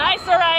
Nice around.